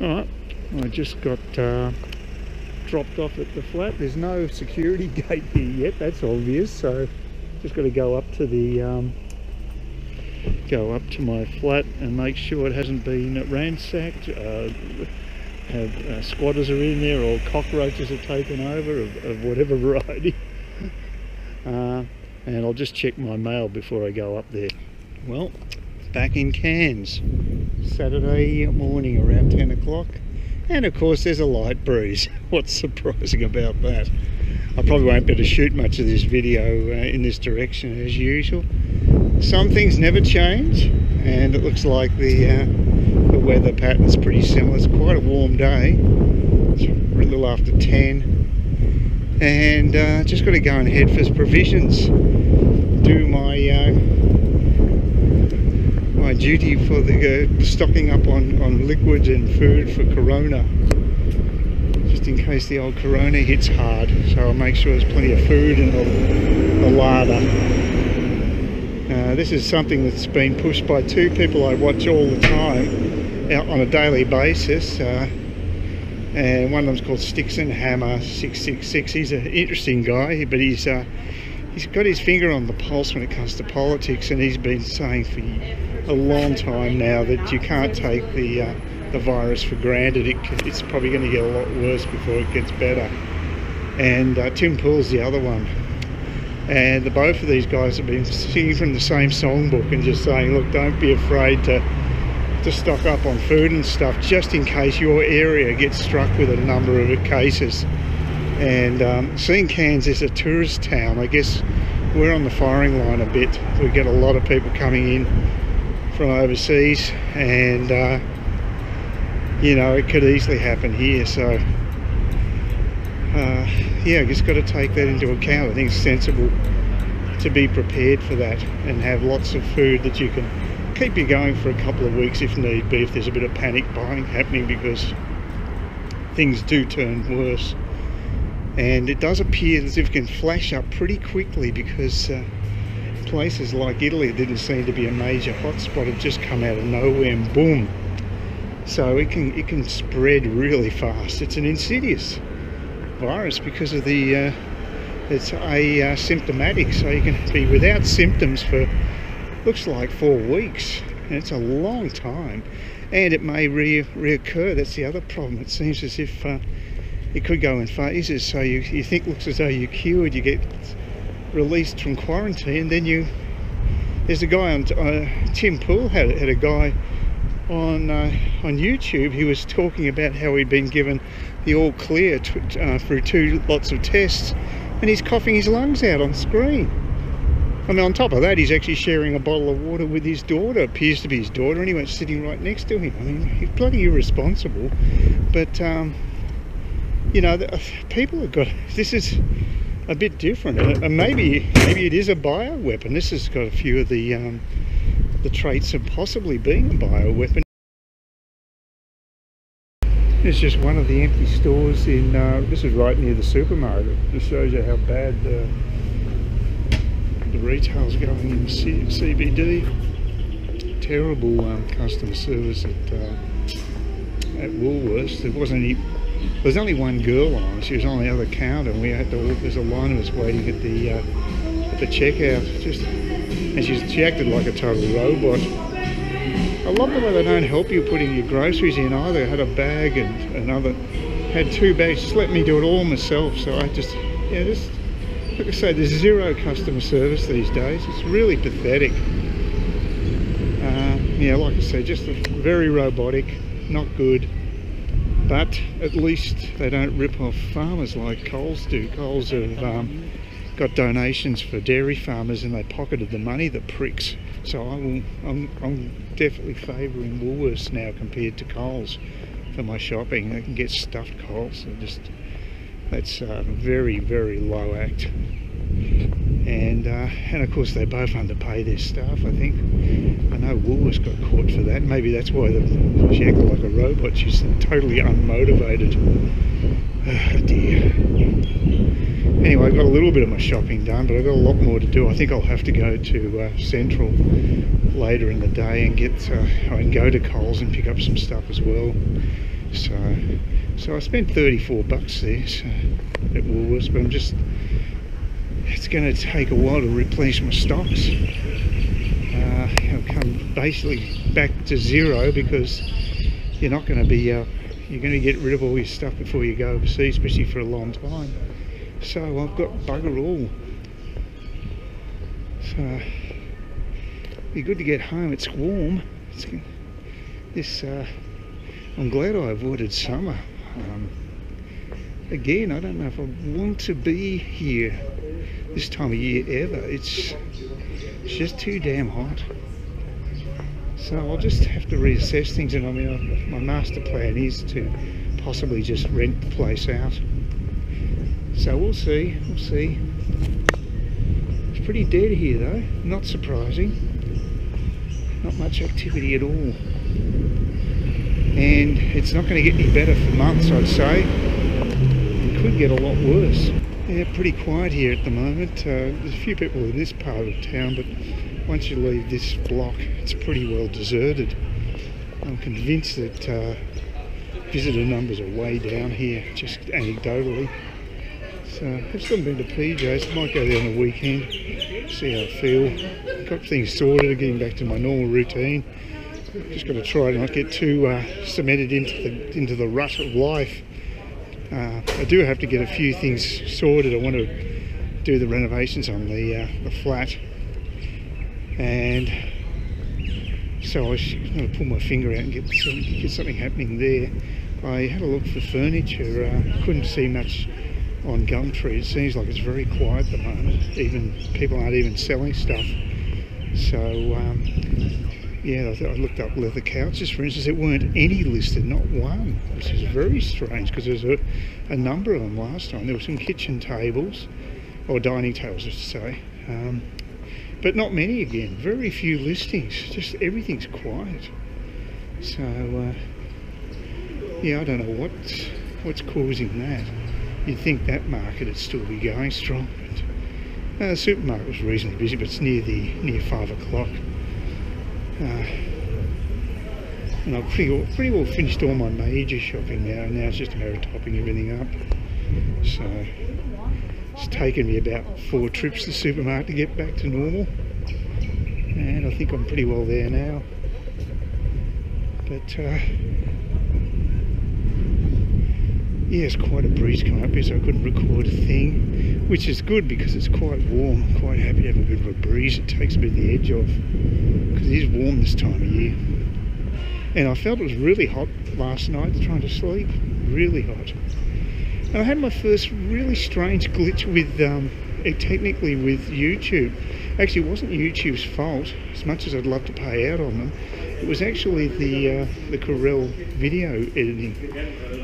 Alright, I just got uh, dropped off at the flat. There's no security gate here yet, that's obvious. So just got to go up to the um, go up to my flat and make sure it hasn't been ransacked. Uh, have uh, squatters are in there or cockroaches have taken over of, of whatever variety. uh, and I'll just check my mail before I go up there. Well, back in Cairns. Saturday morning around 10 o'clock. And of course there's a light breeze. What's surprising about that? I probably won't be able to shoot much of this video uh, in this direction as usual. Some things never change and it looks like the, uh, the weather pattern's pretty similar. It's quite a warm day. It's a little after 10 and uh, just got to go and head for provisions. Do my uh, my duty for the uh, stocking up on, on liquids and food for Corona. Just in case the old Corona hits hard so I'll make sure there's plenty of food in the, the larder. Uh, this is something that's been pushed by two people I watch all the time out on a daily basis uh, and one of them's called Styxhexenhammer666 he's an interesting guy but he's uh, he's got his finger on the pulse when it comes to politics and he's been saying for a long time now that you can't take the uh, the virus for granted. It, it's probably going to get a lot worse before it gets better. And uh, Tim Pool's the other one. And the, both of these guys have been singing from the same songbook and just saying, look, don't be afraid to to stock up on food and stuff just in case your area gets struck with a number of cases. And um, seeing Cairns is a tourist town, I guess we're on the firing line a bit. We get a lot of people coming in from overseas and uh, you know it could easily happen here. So uh, yeah I just got to take that into account. I think it's sensible to be prepared for that and have lots of food that you can keep you going for a couple of weeks if need be if there's a bit of panic buying happening because things do turn worse and it does appear as if it can flash up pretty quickly because uh, places like Italy didn't seem to be a major hotspot. It just come out of nowhere and boom. So it can it can spread really fast. It's an insidious virus because of the uh, it's asymptomatic uh, so you can be without symptoms for looks like four weeks. And it's a long time. And it may re reoccur. That's the other problem. It seems as if uh, it could go in phases so you, you think looks as though you're cured you get released from quarantine then you there's a guy on uh, Tim Pool had, had a guy on uh, on YouTube. He was talking about how he'd been given the all clear uh, through two lots of tests and he's coughing his lungs out on screen. I mean on top of that he's actually sharing a bottle of water with his daughter. Appears to be his daughter and went sitting right next to him. I mean he's bloody irresponsible. But um, you know people have got this is a bit different. And maybe maybe it is a bio weapon this has got a few of the um, the traits of possibly being a bio weapon it's just one of the empty stores in uh, this is right near the supermarket. Just shows you how bad uh, the retail's going in C CBD terrible um, customer service at uh, at Woolworths. There wasn't any there's only one girl on. She was on the other counter, and we had to. There's a line of us waiting at the uh, at the checkout. Just and she she acted like a total robot. I love the way they don't help you putting your groceries in either. I had a bag and another had two bags. Just let me do it all myself. So I just yeah, just like I say, there's zero customer service these days. It's really pathetic. Uh, yeah, like I say, just very robotic, not good but at least they don't rip off farmers like Coles do. Coles have um, got donations for dairy farmers and they pocketed the money, the pricks. So I will, I'm, I'm definitely favouring Woolworths now compared to Coles for my shopping. I can get stuffed Coles. just that's very, very low act and uh, and of course they both underpay their staff I think know Woolworths got caught for that. Maybe that's why the, she acted like a robot. She's totally unmotivated. Oh dear. Anyway I've got a little bit of my shopping done but I've got a lot more to do. I think I'll have to go to uh, Central later in the day and get uh, can go to Coles and pick up some stuff as well. So, so I spent 34 bucks there so, at Woolworths, but I'm just, it's going to take a while to replenish my stocks. Basically back to zero because you're not going to be, uh, you're going to get rid of all your stuff before you go overseas, especially for a long time. So I've got bugger all. So, be good to get home. It's warm. It's, this, uh, I'm glad I avoided summer. Um, again, I don't know if I want to be here this time of year ever. It's, it's just too damn hot. So I'll just have to reassess things and I mean, my master plan is to possibly just rent the place out. So we'll see, we'll see. It's pretty dead here though, not surprising. Not much activity at all and it's not going to get any better for months I'd say it could get a lot worse yeah pretty quiet here at the moment uh, there's a few people in this part of town but once you leave this block it's pretty well deserted. I'm convinced that uh, visitor numbers are way down here just anecdotally. So I've still been to PJ's might go there on the weekend see how I feel. Got things sorted getting back to my normal routine. Just got to try to not get too uh, cemented into the into the rut of life. Uh, I do have to get a few things sorted. I want to do the renovations on the uh, the flat, and so I was going to pull my finger out and get get something happening there. I had a look for furniture. Uh, couldn't see much on Gumtree. It seems like it's very quiet at the moment. Even people aren't even selling stuff. So. Um, yeah, I, I looked up leather couches, for instance, there weren't any listed, not one, which is very strange because there's a, a number of them last time. There were some kitchen tables, or dining tables, I should say, um, but not many again. Very few listings, just everything's quiet. So, uh, yeah, I don't know what's, what's causing that. You'd think that market would still be going strong, but uh, the supermarket was reasonably busy, but it's near the near five o'clock. Uh, and I've pretty well, pretty well finished all my major shopping now. Now it's just a matter of topping everything up. So it's taken me about four trips to the supermarket to get back to normal. And I think I'm pretty well there now. But uh, yeah, it's quite a breeze coming up here, so I couldn't record a thing, which is good because it's quite warm. I'm quite happy to have a bit of a breeze. It takes a bit of the edge off because it is warm this time of year. And I felt it was really hot last night trying to sleep, really hot. I had my first really strange glitch with, um, technically with YouTube. Actually, it wasn't YouTube's fault, as much as I'd love to pay out on them. It was actually the uh, the Corel video editing.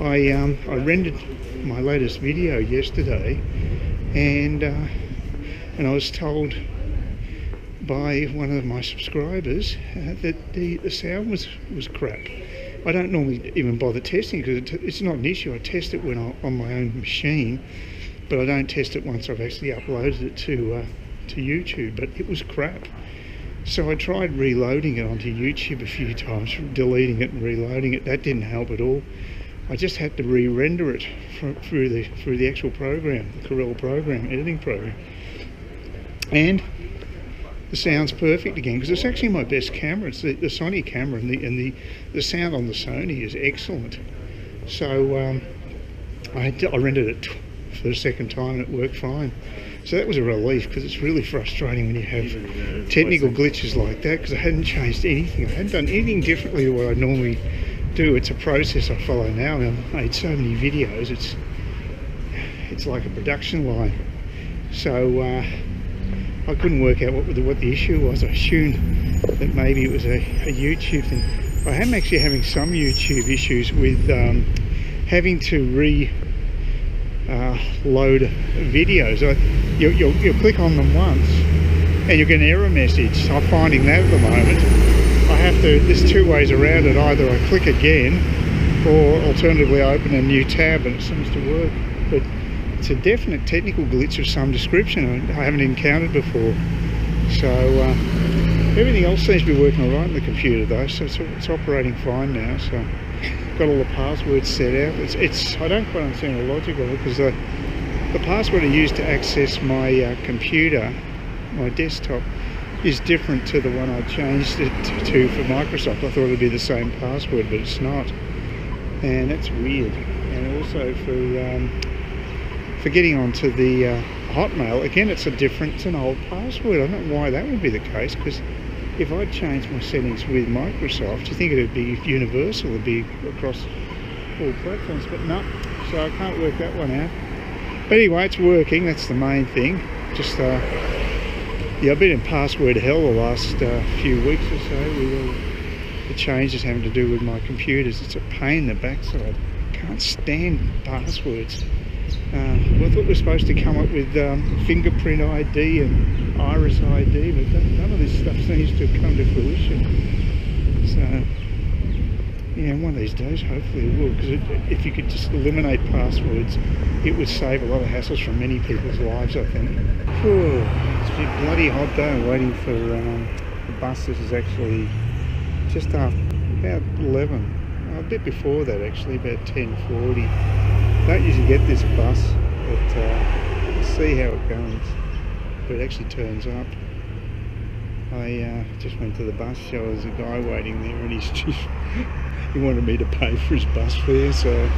I um, I rendered my latest video yesterday, and uh, and I was told by one of my subscribers uh, that the, the sound was was crap. I don't normally even bother testing because it's not an issue. I test it when I, on my own machine, but I don't test it once I've actually uploaded it to uh, to YouTube. But it was crap. So I tried reloading it onto YouTube a few times, deleting it and reloading it. That didn't help at all. I just had to re-render it through the through the actual program, the Corel program, editing program. And the sound's perfect again because it's actually my best camera. It's the, the Sony camera, and the and the the sound on the Sony is excellent. So um, I, I rendered it for the second time and it worked fine. So that was a relief because it's really frustrating when you have technical glitches like that because I hadn't changed anything. I hadn't done anything differently to what I normally do. It's a process I follow now. I've made so many videos. It's it's like a production line. So uh, I couldn't work out what the, what the issue was. I assumed that maybe it was a, a YouTube thing. I am actually having some YouTube issues with um, having to re uh, load videos. I, you, you'll, you'll click on them once and you'll get an error message. I'm finding that at the moment. I have to, there's two ways around it. Either I click again or alternatively I open a new tab and it seems to work. But it's a definite technical glitch of some description I haven't encountered before. So uh, everything else seems to be working all right in the computer though, so it's, it's operating fine now. So. got all the passwords set out. It's, it's I don't quite understand the logic of it because the, the password I use to access my uh, computer, my desktop, is different to the one I changed it to for Microsoft. I thought it'd be the same password, but it's not, and that's weird. And also for um, for getting onto the uh, Hotmail, again, it's a different, an old password. I don't know why that would be the case because if I changed my settings with Microsoft, you think it would be universal, it'd be across all platforms, but no, so I can't work that one out. But anyway, it's working, that's the main thing. Just, uh, yeah, I've been in password hell the last uh, few weeks or so with all the changes having to do with my computers. It's a pain in the backside. I can't stand passwords. Uh, I thought we were supposed to come up with um, fingerprint ID and iris ID, but none of this stuff seems to have come to fruition. So, yeah, one of these days, hopefully it will, because if you could just eliminate passwords, it would save a lot of hassles from many people's lives, I think. Whew, it's been bloody hot day. Waiting for um, the bus. This is actually just after about 11, a bit before that actually, about 10.40 don't usually get this bus, but uh, we'll see how it goes. But it actually turns up. I uh, just went to the bus show. There's a guy waiting there, and he's just he wanted me to pay for his bus fare. So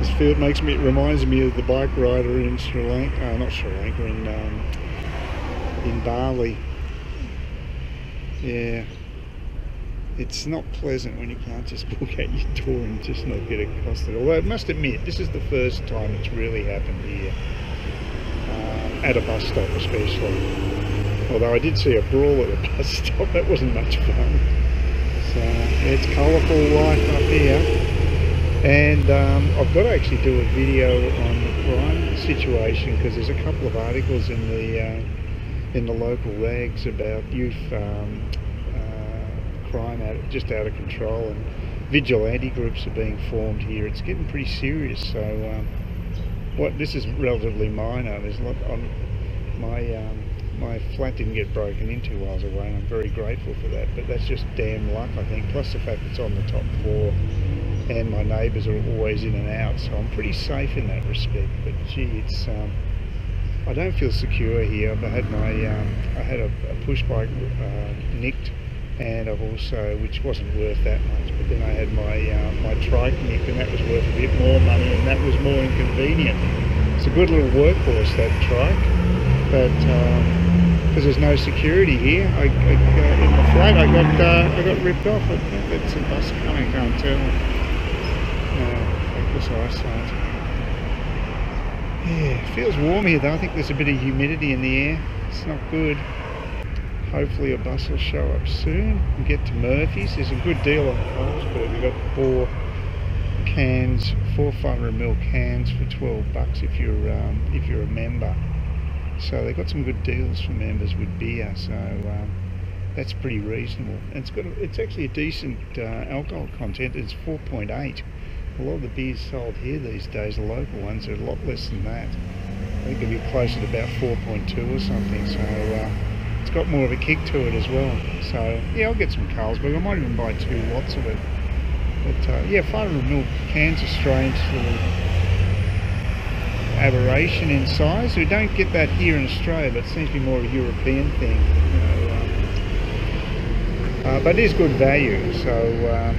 this field makes me it reminds me of the bike rider in Sri Lanka, uh, not Sri Lanka, in um, in Bali. Yeah it's not pleasant when you can't just walk out your door and just not get accosted. Although I must admit, this is the first time it's really happened here, uh, at a bus stop especially. Although I did see a brawl at a bus stop, that wasn't much fun. So it's colourful life up here. And um, I've got to actually do a video on the crime situation because there's a couple of articles in the uh, in the local rags about youth um, crime out, just out of control and vigilante groups are being formed here. It's getting pretty serious. So um, what this is relatively minor. There's lot on my um, my flat didn't get broken into while I was away and I'm very grateful for that but that's just damn luck I think plus the fact it's on the top floor and my neighbours are always in and out so I'm pretty safe in that respect but gee it's um, I don't feel secure here I had my um, I had a, a push bike uh, nicked and I've also, which wasn't worth that much, but then I had my uh, my trike nicked and that was worth a bit more money and that was more inconvenient. It's a good little workhorse that trike, but because um, there's no security here, I, I uh, in the flat I got uh, I got ripped off. I think that's a bus coming, can't tell. Uh, eyesight. Yeah, feels warm here though. I think there's a bit of humidity in the air. It's not good hopefully a bus will show up soon and get to Murphy's. There's a good deal on Carlsberg. We've got four cans, four 500ml cans for 12 bucks if you're um, if you're a member. So they've got some good deals for members with beer. So um, that's pretty reasonable. And it's got a, it's actually a decent uh, alcohol content. It's 4.8. A lot of the beers sold here these days, the local ones, are a lot less than that. I think it'll be closer to about 4.2 or something. So. Uh, it's got more of a kick to it as well. So yeah, I'll get some Carlsberg. I might even buy two lots of it. But uh, yeah, 500ml cans are strange little aberration in size. We don't get that here in Australia, but it seems to be more of a European thing. Um, uh, but it is good value. So um,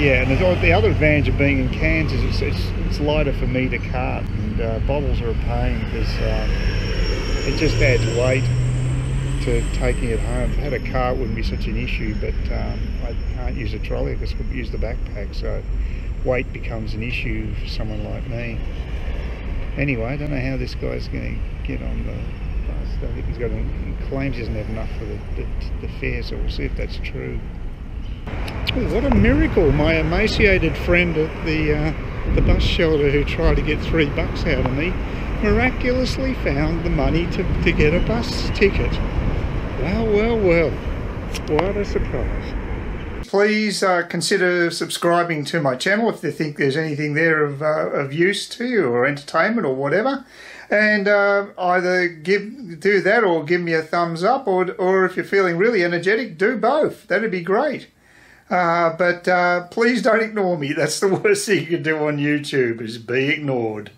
yeah, and the other advantage of being in cans is it's, it's, it's lighter for me to cart, and uh, bottles are a pain because um, it just adds weight to taking it home. If I had a car, it wouldn't be such an issue, but um, I can't use a trolley because I could use the backpack, so weight becomes an issue for someone like me. Anyway, I don't know how this guy's going to get on the bus. I think he's got, he claims he doesn't have enough for the, the, the fare, so we'll see if that's true. What a miracle! My emaciated friend at the uh, the bus shelter who tried to get three bucks out of me miraculously found the money to, to get a bus ticket. Well, well, well, what a surprise. Please uh, consider subscribing to my channel if you think there's anything there of, uh, of use to you or entertainment or whatever. And uh, either give do that or give me a thumbs up or, or if you're feeling really energetic, do both. That'd be great. Uh, but uh, please don't ignore me. That's the worst thing you can do on YouTube is be ignored.